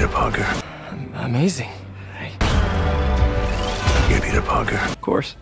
Peter Parker. Amazing. You're Peter Parker. Of course.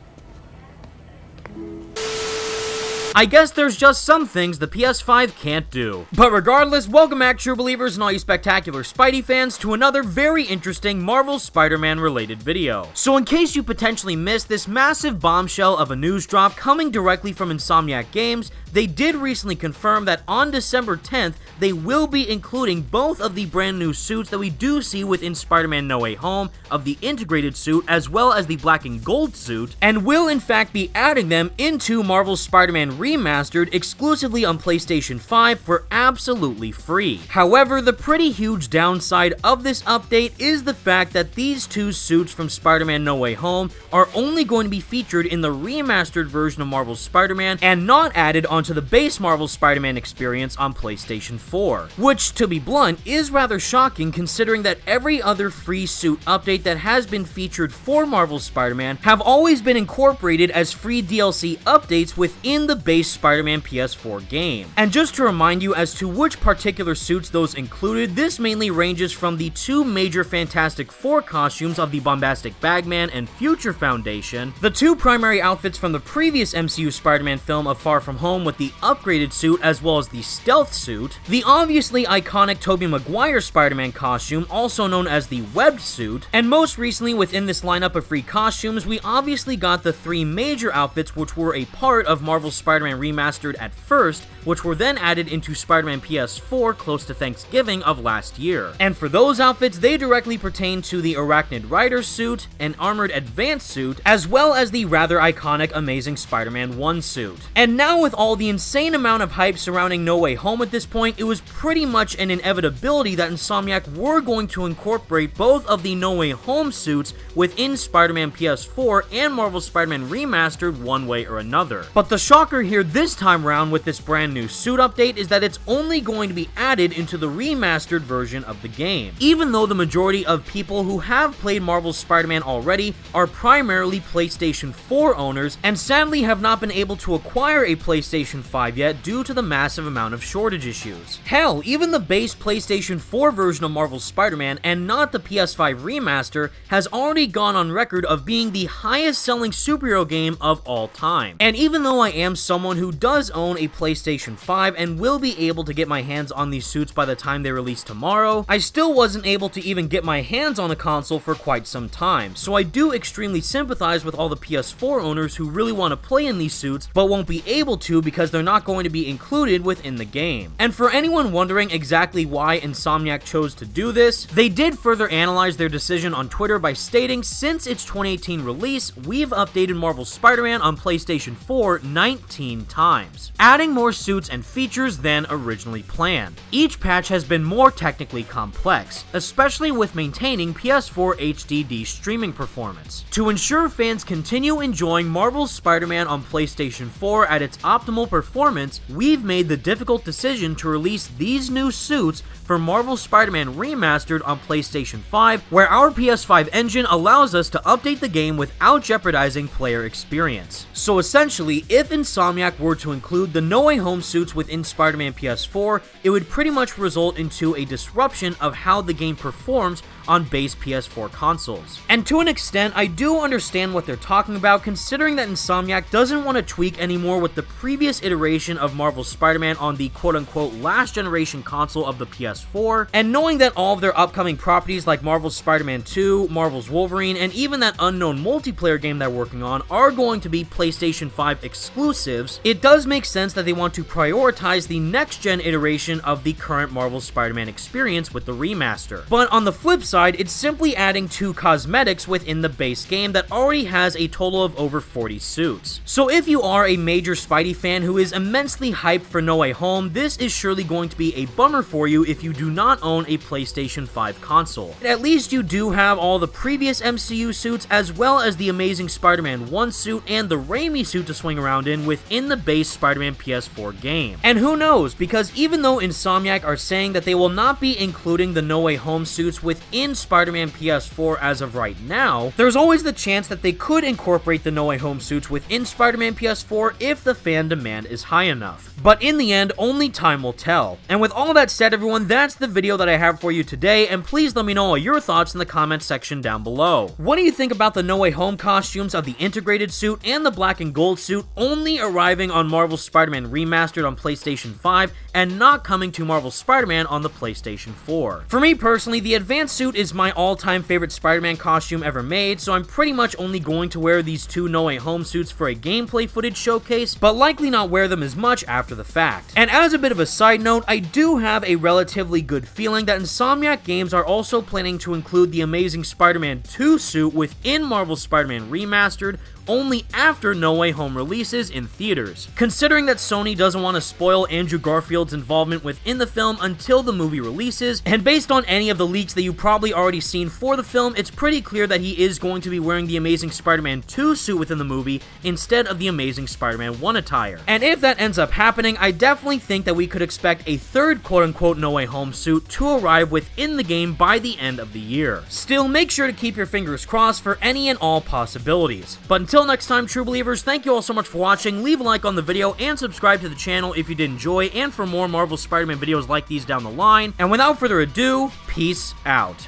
I guess there's just some things the PS5 can't do. But regardless, welcome back true believers and all you spectacular Spidey fans to another very interesting Marvel Spider-Man related video. So in case you potentially missed this massive bombshell of a news drop coming directly from Insomniac Games, they did recently confirm that on December 10th, they will be including both of the brand new suits that we do see within Spider-Man No Way Home of the integrated suit as well as the black and gold suit, and will in fact be adding them into Marvel's Spider-Man Remastered exclusively on PlayStation 5 for absolutely free. However, the pretty huge downside of this update is the fact that these two suits from Spider-Man No Way Home are only going to be featured in the remastered version of Marvel's Spider-Man and not added onto the base Marvel Spider-Man experience on PlayStation 4. Which, to be blunt, is rather shocking considering that every other free suit update that has been featured for Marvel Spider-Man have always been incorporated as free DLC updates within the base Spider-Man PS4 game. And just to remind you as to which particular suits those included, this mainly ranges from the two major Fantastic Four costumes of the Bombastic Bagman and Future Foundation, the two primary outfits from the previous MCU Spider-Man film of Far From Home with the upgraded suit as well as the stealth suit, the obviously iconic Tobey Maguire Spider-Man costume, also known as the webbed suit, and most recently within this lineup of free costumes, we obviously got the three major outfits which were a part of Marvel's Spider-Man Remastered at first, which were then added into Spider-Man PS4 close to Thanksgiving of last year. And for those outfits, they directly pertain to the Arachnid Rider suit, an Armored Advance suit, as well as the rather iconic Amazing Spider-Man 1 suit. And now with all the insane amount of hype surrounding No Way Home at this point, it was pretty much an inevitability that Insomniac were going to incorporate both of the No Way Home suits within Spider-Man PS4 and Marvel Spider-Man Remastered one way or another. But the shocker here this time around with this brand new suit update is that it's only going to be added into the remastered version of the game. Even though the majority of people who have played Marvel's Spider-Man already are primarily PlayStation 4 owners and sadly have not been able to acquire a PlayStation 5 yet due to the massive amount of shortage issues. Hell, even the base PlayStation 4 version of Marvel's Spider-Man and not the PS5 remaster has already gone on record of being the highest selling superhero game of all time. And even though I am someone who does own a PlayStation 5 and will be able to get my hands on these suits by the time they release tomorrow, I still wasn't able to even get my hands on a console for quite some time. So I do extremely sympathize with all the PS4 owners who really want to play in these suits but won't be able to because they're not going to be included within the game. And for anyone wondering exactly why Insomniac chose to do this, they did further analyze their decision on Twitter by stating since its 2018 release, we've updated Marvel's Spider-Man on PlayStation 4 19 times, adding more suits and features than originally planned. Each patch has been more technically complex, especially with maintaining PS4 HDD streaming performance. To ensure fans continue enjoying Marvel's Spider-Man on PlayStation 4 at its optimal performance, we've made the difficult decision to release these new suits for Marvel Spider-Man Remastered on PlayStation 5, where our PS5 engine allows us to update the game without jeopardizing player experience. So essentially, if Insomniac were to include the No Way Home suits within Spider-Man PS4, it would pretty much result into a disruption of how the game performs on base PS4 consoles. And to an extent, I do understand what they're talking about considering that Insomniac doesn't want to tweak anymore with the previous iteration of Marvel's Spider-Man on the quote-unquote last generation console of the PS4, and knowing that all of their upcoming properties like Marvel's Spider-Man 2, Marvel's Wolverine, and even that unknown multiplayer game they're working on are going to be PlayStation 5 exclusives, it does make sense that they want to prioritize the next-gen iteration of the current Marvel Spider-Man experience with the remaster. But on the flip side, it's simply adding two cosmetics within the base game that already has a total of over 40 suits. So if you are a major Spidey fan who is immensely hyped for No Way Home, this is surely going to be a bummer for you if you do not own a PlayStation 5 console. At least you do have all the previous MCU suits as well as the Amazing Spider-Man 1 suit and the Raimi suit to swing around in within the base Spider-Man PS4 game. And who knows, because even though Insomniac are saying that they will not be including the No Way Home suits within in Spider-Man PS4 as of right now, there's always the chance that they could incorporate the No Way Home suits within Spider-Man PS4 if the fan demand is high enough. But in the end, only time will tell. And with all that said, everyone, that's the video that I have for you today, and please let me know all your thoughts in the comments section down below. What do you think about the No Way Home costumes of the integrated suit and the black and gold suit only arriving on Marvel's Spider-Man Remastered on PlayStation 5 and not coming to Marvel's Spider-Man on the PlayStation 4? For me personally, the advanced suit is my all-time favorite Spider-Man costume ever made, so I'm pretty much only going to wear these two No Way Home suits for a gameplay footage showcase, but likely not wear them as much after the fact. And as a bit of a side note, I do have a relatively good feeling that Insomniac Games are also planning to include the Amazing Spider-Man 2 suit within Marvel's Spider-Man Remastered, only after No Way Home releases in theaters. Considering that Sony doesn't want to spoil Andrew Garfield's involvement within the film until the movie releases, and based on any of the leaks that you've probably already seen for the film, it's pretty clear that he is going to be wearing the Amazing Spider-Man 2 suit within the movie instead of the Amazing Spider-Man 1 attire. And if that ends up happening, I definitely think that we could expect a third quote-unquote No Way Home suit to arrive within the game by the end of the year. Still, make sure to keep your fingers crossed for any and all possibilities. But until until next time, true believers, thank you all so much for watching. Leave a like on the video and subscribe to the channel if you did enjoy and for more Marvel Spider-Man videos like these down the line. And without further ado, peace out.